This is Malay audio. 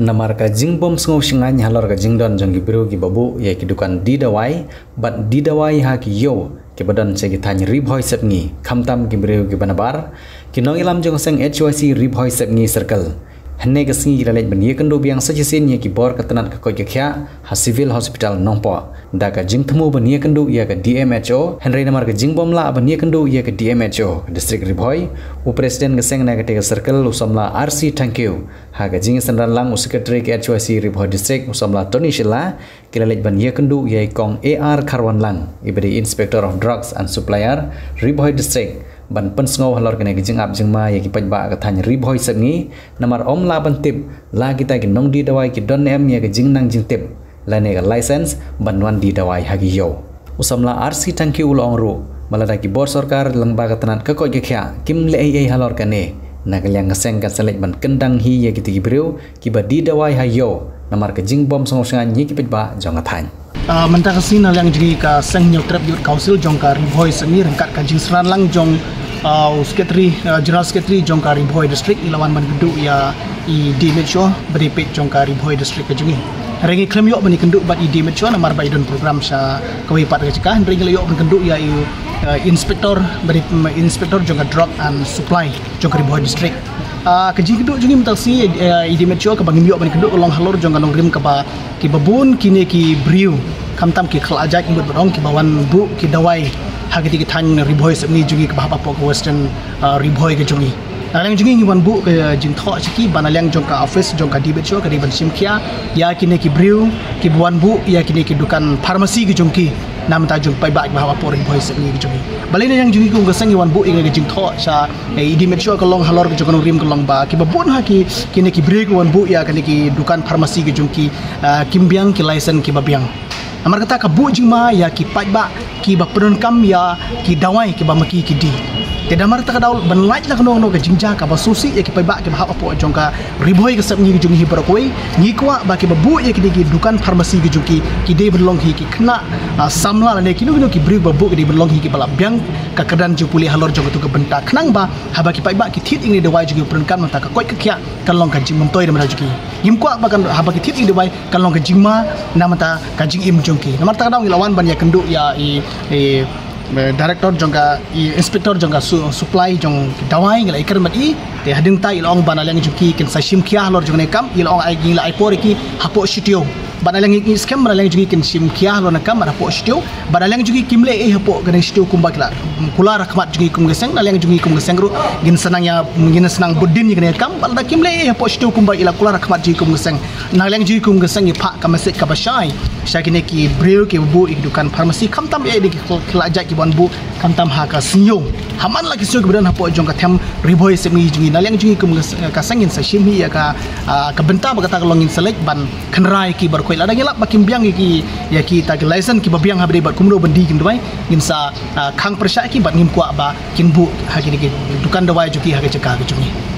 namar ka jingbom sngo shinga nyalor ka jingdon jong gibru gi babu ye ki dukan di dawai bat di dawai ha ki yo ki badan se gi tany rib hoy sep ngi khamtam gibru gi banabar. Ki nong ilam jong seng HYC rib hoy sep ngi circle henne ga singi la lej bani kan do biang sa jisin ye ki bor ka tanat ka ko ge kya ha civil hospital nongpo da ka jing thmu bani kan do ye ka DMHO henry namar ka jing bom la bani kan do ye ka DMHO district ribhoi u president ga seng na ga te circle usomla RC thank you. Ha ga jing san ran lang u secretary ka HYC ribhoi district usomla Tony Shila ki lej bani kan do ye kong AR Karwan lang ibadi inspector of drugs and supplier ribhoi district ban pen halor kene ap jing ma ye ki paj ba ka thany ri bhoi sab ngi. Namar om la ban tip nong di dawai ki don em ye ki nang jing tip. La ne license ban wan dawai ha gi yo. Usam la rc thank you long ru. Malada ki bor sarkar lang ba ka tanan kim le ai ai halor kene na yang seng ka selek ban kendang hi ye ki ti ba di dawai ha yo. Namar ka jing bom sngo snga ni ki paj ba jong athany Uh, mentah kesini yang jadi ka seng nyotrap yut council jong ka riboy seni rengkat ka jing seran lang jong uh, sekretari uh, general sekretari jong ka riboy district ilawan man geduk ya i di metro beripik jong ka riboy district ka jungi rengi klem yok bani kenduk bat i di metro na mar baidon program sa kawi pat ka cekah. Rengi yok ban kenduk ya i uh, inspektor beri inspektor jong ka drug and supply jong ka riboy district. Uh, keji keduk jungi mental si uh, idi metro ke bangim yok bani keduk long halor jong kanong rim ke ba ki babun kini ki briu kam tam ki khal ajak imbut bodong ki bawan bu ki dawai. Hagi ti tan riboy sebni jungi ke bahapa pok western uh, riboy ke jungi. Alang jungi ngi wan bu ke jing tho chiki banalang jong ka office jong ka dibet show ka di ban sim kia. Ya kini ki briu ki buan bu ya kini ki dukan farmasi ki jong ki. Nam ta jung pai ba ba wa por boy se ni jung balai ne yang jung ku ga sangi wan bu inga jung tho sa e idi met sure ka long halor ka jung rim ka long ba. Ki bun ha ki ki ne ki break wan bu ya ka ne ki dukan farmasi ki jung ki kim biang ki license ki ba biang amar kata ka bu jung ma ya ki pai ba ki ba pron kam ya ki dawai ki ba maki ki di ke damar ta kadau ban laj la kono ke jingja ka ba susi ya ki pai ba ki ba apa jong ka. Riboy ke sabni jung hi koi ni kwa ba ki ba bu ya ki di dukan farmasi ki jung ki de berlong hi ki kena samla la ne ki no ki bri ba bu ki de berlong hi ki bala biang ka kedan ju puli halor jong tu ke benta. Kenang ba ha ba ki pai ba ki thit ing ni de wai jung pren kan mata ka koi ka kya kan long ka jing mom toy de juki yim kwa ba kan ha ba ki thit ing de wai kan long ka jing ma na mata ka jing im jung ki. Namar ta kadau lawan ban ya kendu ya i director jongga inspector jongga su, supply jong dawai ngala ikar mat i te hading ta ilong banalang juki ken sa shim kya lor jong ne kam ilong ai ngila ai por ki hapo shitio banalang i scam banalang juki ken shim kya lor na kam hapo shitio banalang juki kimle e hapo gane shitio kumba kala kula rakmat juki kum geseng. Nalang juki kum geseng ru gin senang ya gin senang budin ni kam. Balda kimle e hapo shitio kumba ila kula rakmat juki kum geseng. Nalang juki kum geseng i pak kamasik kabashai. Syakine ki bril ki bu ikdukan farmasi kam tam e di kala ajak ki wan bu kam tam ha ka sinyo haman lagi sinyo kemudian hapo jong ka tem riboy semi jungi naliang jungi kum ka sangin sa shimi ya ka ka benta ba kata longin selek ban kenrai ki bar koi ladang elak bakim biang ki ya ki ta ki license ki babiang ha bar kumro bendi kin dwai ngin sa khang persya ki bat ngim kwa ba kin bu ha ki dukan dawai juki ha ka ceka ki jungi